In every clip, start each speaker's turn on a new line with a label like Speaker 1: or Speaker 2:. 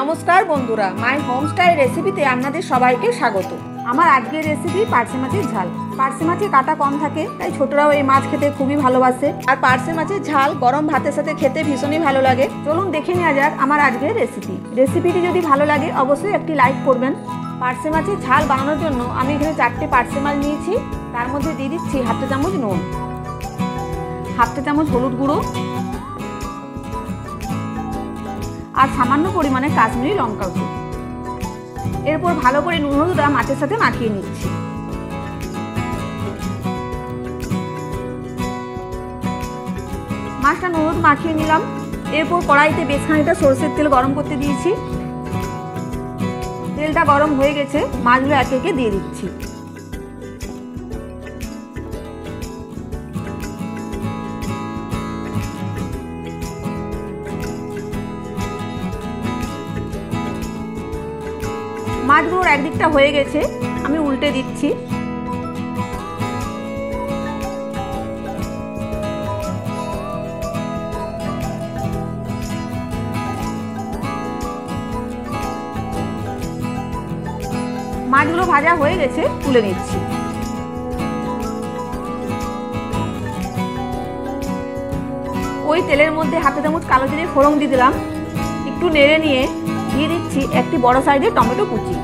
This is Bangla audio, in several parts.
Speaker 1: নমস্কার বন্ধুরা মাই হোমস্টাইল রেসিপিতে আপনাদের সবাইকে স্বাগত। আমার আজকের রেসিপি পার্সে মাছের ঝাল। পার্সে মাছে কাটা কম থাকে, তাই ছোটরাও এই মাছ খেতে খুবই ভালোবাসে। আর পার্সে মাছের ঝাল গরম ভাতের সাথে খেতে ভীষণই ভালো লাগে। চলুন দেখে নেওয়া যাক আমার আজকের রেসিপি রেসিপিটি যদি ভালো লাগে, অবশ্যই একটি লাইক করবেন। পার্সে মাছের ঝাল বানানোর জন্য আমি এখানে চারটে পার্সে মাছ নিয়েছি। তার মধ্যে দিয়ে দিচ্ছি হাফটা চামচ নুন। হাফটা চামচ হলুদ গুঁড়ো। আর সামান্য পরিমাণে কাশ্মীরি লঙ্কা গুঁড়ো। এরপর ভালো করে নুন হলুদটা মাছের সাথে মাখিয়ে নিচ্ছি। মাছটা নুন হলুদ মাখিয়ে নিলাম। এরপর কড়াইতে বেশ খানিকটা সরষের তেল গরম করতে দিয়েছি। তেলটা গরম হয়ে গেছে, মাছগুলো একে একে দিয়ে দিচ্ছি। মাছগুলোর একদিকটা হয়ে গেছে, আমি উল্টে দিচ্ছি। মাছগুলো ভাজা হয়ে গেছে, তুলে নিচ্ছি। ওই তেলের মধ্যে হাতে চামচ কালো জিরে ফোড়ন দিয়ে দিলাম, একটু নেড়ে নিয়ে দিয়ে দিচ্ছি একটি বড় সাইজের টমেটো কুচি।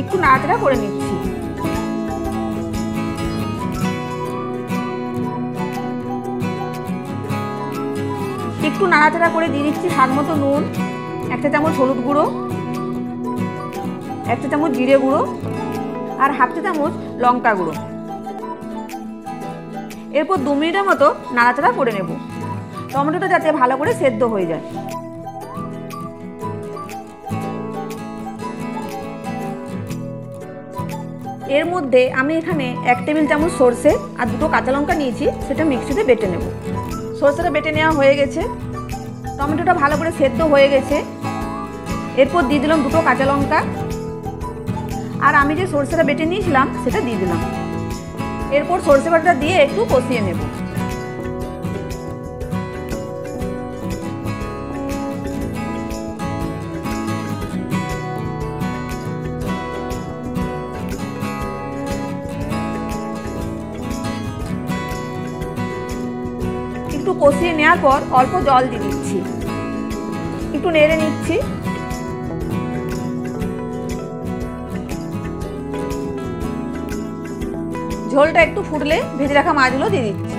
Speaker 1: একটু নাড়াচাড়া করে নিচ্ছি। একটু নাড়াচাড়া করে দিয়ে দিচ্ছি স্বাদ মতো নুন, একটা চামচ হলুদ গুঁড়ো, একটা চামচ জিরে গুঁড়ো আর হাফ চা চামচ লঙ্কা গুঁড়ো। এরপর দু মিনিটের মতো নাড়াচাড়া করে নেব। টমেটোটা যাতে ভালো করে সেদ্ধ হয়ে যায়। এর মধ্যে আমি এখানে এক টেবিল চামচ সর্ষে আর দুটো কাঁচা লঙ্কা নিয়েছি, সেটা মিক্সিতে বেটে নেব। সর্ষেটা বেটে নেওয়া হয়ে গেছে। টমেটোটা ভালো করে সেদ্ধ হয়ে গেছে। এরপর দিয়ে দিলাম দুটো কাঁচা লঙ্কা। আর আমি যে সর্ষেটা বেটে নিয়েছিলাম, সেটা দিয়ে দিলাম। এরপর সর্ষে বাটাটা দিয়ে একটু কষিয়ে নেব। একটু কষিয়ে নেওয়ার পর অল্প জল দিয়ে দিচ্ছি। একটু নেড়ে নিচ্ছি। ঝোলটা একটু ফুটলে ভেজে রাখা মাছগুলো দিয়ে দিচ্ছি।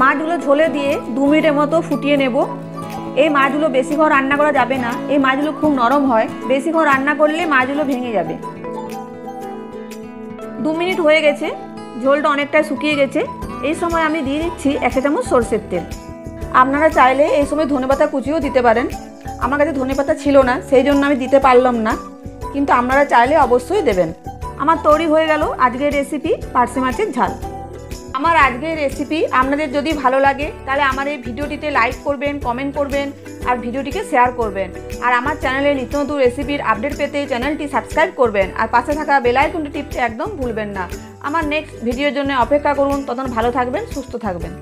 Speaker 1: মাছগুলো ঝোলে দিয়ে দু মিনিটের মতো ফুটিয়ে নেব। এই মাছগুলো বেশিক্ষণ রান্না করা যাবে না। এই মাছগুলো খুব নরম হয়। বেশিক্ষণ রান্না করলে মাছগুলো ভেঙে যাবে। দু মিনিট হয়ে গেছে। ঝোলটা অনেকটাই শুকিয়ে গেছে। এই সময় আমি দিয়ে দিচ্ছি একটা চামচ সর্ষের তেল। আপনারা চাইলে এই সময় ধনেপাতা কুচিও দিতে পারেন। আমার কাছে ধনেপাতা ছিল না, সেই জন্য আমি দিতে পারলাম না। কিন্তু আপনারা চাইলে অবশ্যই দেবেন। আমার তৈরি হয়ে গেল আজকের রেসিপি পার্সে মাছের ঝাল। আমার আজকের রেসিপি আপনাদের যদি ভালো লাগে, তাহলে আমার এই ভিডিওটিতে লাইক করবেন কমেন্ট করবেন, আর ভিডিওটিকে শেয়ার করবেন। আর আমার চ্যানেলে নিত্য নতুন রেসিপির আপডেট পেতে চ্যানেলটি সাবস্ক্রাইব করবেন। আর পাশে থাকা বেলাইকনটি টিপতে একদম ভুলবেন না। আমার নেক্সট ভিডিওর জন্য অপেক্ষা করুন। তখন ভালো থাকবেন, সুস্থ থাকবেন।